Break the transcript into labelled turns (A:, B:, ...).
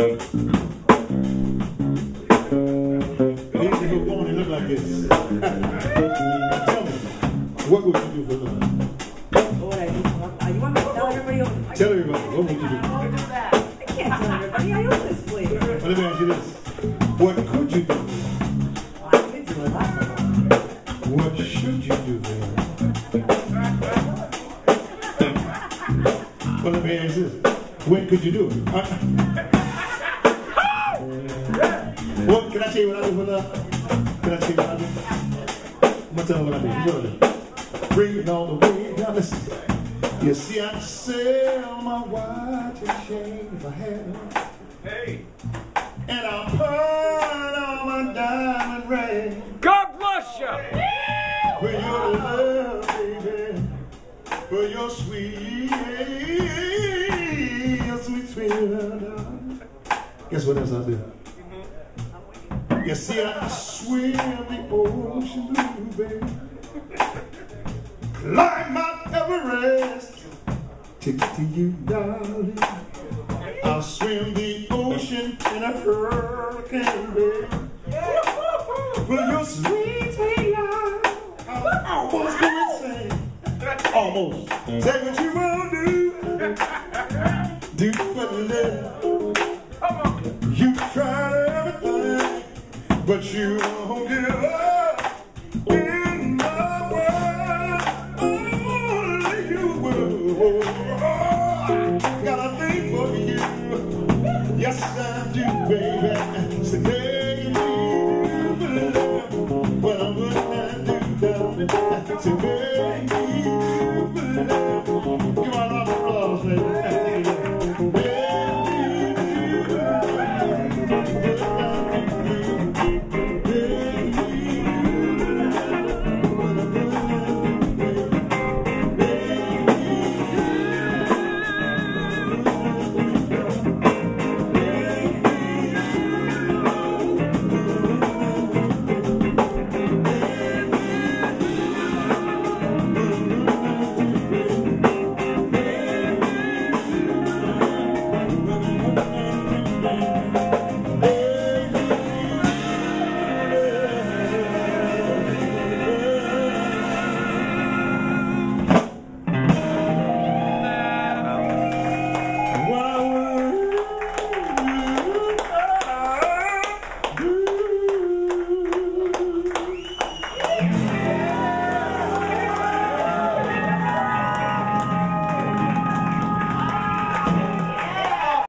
A: What would you do for living? What would you do? I
B: can't tell everybody. I own this place. Well,
A: let you. What could you do? What should you do for them? well, let could you do it? can I tell you what I do for love? Can I tell you what I do? I'm gonna tell you what I do. Enjoy Bring it all the way down. Listen. You see, I'd sell my watch and chain if I had them. Hey. And I'll put on my diamond ring. God bless you. For your love, baby. For your sweet, your sweet, sweet love. Guess what else I do? You see, I swim the ocean blue, baby. Climb Mount Everest to get to you, darling. I'll swim the ocean in a hurricane, baby. Will your sweet hey, I almost go insane. Almost. Say what you will do. Do for love. but you